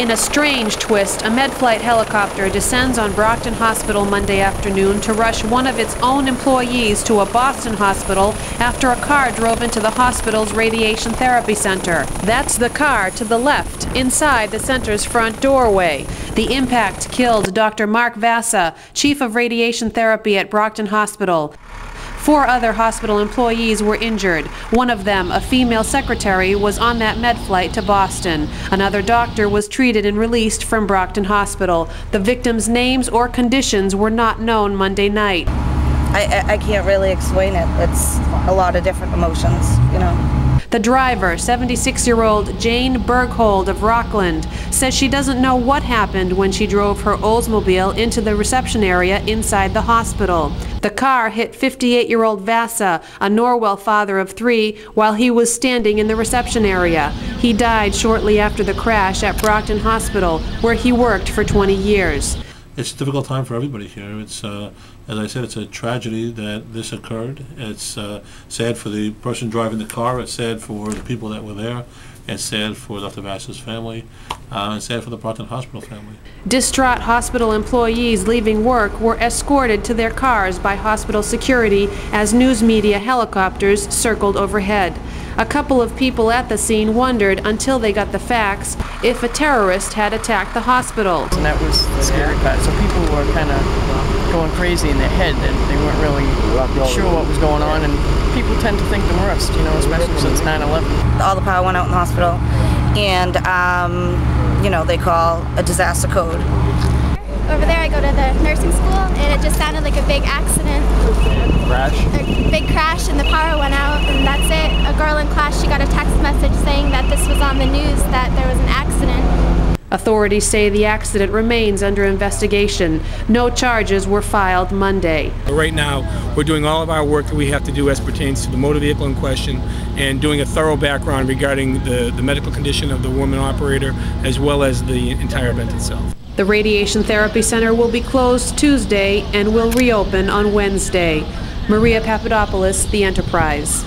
In a strange twist, a Medflight helicopter descends on Brockton Hospital Monday afternoon to rush one of its own employees to a Boston hospital after a car drove into the hospital's radiation therapy center. That's the car to the left, inside the center's front doorway. The impact killed Dr. Mark Vasa, chief of radiation therapy at Brockton Hospital. Four other hospital employees were injured. One of them, a female secretary, was on that med flight to Boston. Another doctor was treated and released from Brockton Hospital. The victims' names or conditions were not known Monday night. I, I, can't really explain it. It's a lot of different emotions, you know. The driver, 76 year old Jane Berghold of Rockland, says she doesn't know what happened when she drove her Oldsmobile into the reception area inside the hospital. The car hit 58 year old Vasa, a Norwell father of three, while he was standing in the reception area. He died shortly after the crash at Brockton Hospital, where he worked for 20 years it's a difficult time for everybody here. It's, uh, as I said, it's a tragedy that this occurred. It's uh, sad for the person driving the car. It's sad for the people that were there. It's sad for Dr. Vasa's family. Uh, it's sad for the Brockton Hospital family. Distraught hospital employees leaving work were escorted to their cars by hospital security as news media helicopters circled overhead. A couple of people at the scene wondered until they got the facts if a terrorist had attacked the hospital. And that was the scary part. So people were kind of going crazy in their head and they weren't really sure what was going on and people tend to think the worst, you know, especially since 9-11. All the power went out in the hospital and, um, you know, they call a disaster code. Over there I go to the nursing school and it just sounded like a big accident. Crash? A big crash and the power went out and that's it. A girl in class, she got a text message saying that this was on the news, that there was an accident. Authorities say the accident remains under investigation. No charges were filed Monday. Right now, we're doing all of our work that we have to do as pertains to the motor vehicle in question and doing a thorough background regarding the, the medical condition of the woman operator as well as the entire event itself. The Radiation Therapy Center will be closed Tuesday and will reopen on Wednesday. Maria Papadopoulos, The Enterprise.